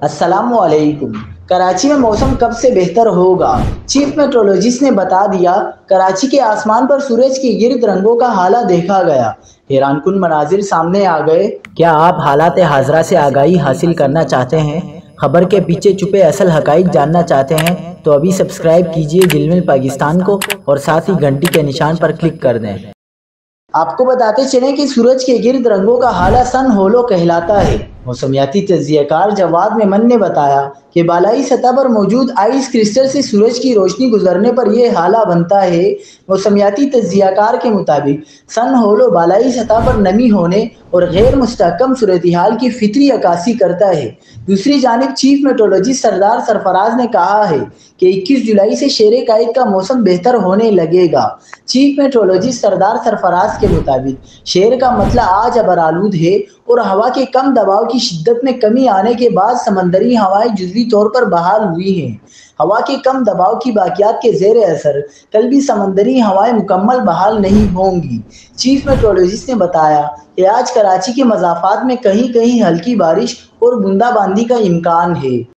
السلام علیکم۔ کراچی میں موسم کب سے بہتر ہوگا؟ چیف میٹرولوجسٹ نے بتا دیا، کراچی کے آسمان پر سورج کے گرد رنگوں کا حالہ دیکھا گیا۔ حیران کن مناظر سامنے آ گئے۔ کیا آپ حالات حاضرہ سے آگاہی حاصل کرنا چاہتے ہیں؟ خبر کے پیچھے چھپے اصل حقائق جاننا چاہتے ہیں، تو ابھی سبسکرائب کیجیے جلمل پاکستان کو اور ساتھ ہی گھنٹی کے نشان پر کلک کر دیں۔ آپ کو بتاتے چلیں کہ سورج کے گرد رنگوں کا حالہ سن ہولو کہلاتا ہے۔ موسمیاتی تجزیہ کار جواد میں من نے بتایا کہ بالائی سطح پر موجود آئس کرسٹل سے سورج کی روشنی گزرنے پر یہ حالہ بنتا ہے موسمیاتی تجزیہ کار کے مطابق۔ سن ہولو بالائی سطح پر نمی ہونے اور غیر مستحکم صورتحال کی فطری عکاسی کرتا ہے۔ دوسری جانب چیف میٹرولوجسٹ سردار سرفراز نے کہا ہے کہ اکیس جولائی سے شیر قائد کا موسم بہتر ہونے لگے گا۔ چیف میٹرولوجسٹ سردار سرفراز کے مطابق، شیر کا مطلع آج ابر آلود ہے اور ہوا کے کم دباؤ کی شدت میں کمی آنے کے بعد سمندری ہوائیں جزوی طور پر بحال ہوئی ہیں۔ ہوا کے کم دباؤ کی باقیات کے زیر اثر کل بھی سمندری ہوائیں مکمل بحال نہیں ہوں گی۔ چیف میٹرولوجسٹ نے بتایا کہ آج کراچی کے مضافات میں کہیں کہیں ہلکی بارش اور بندہ باندی کا امکان ہے۔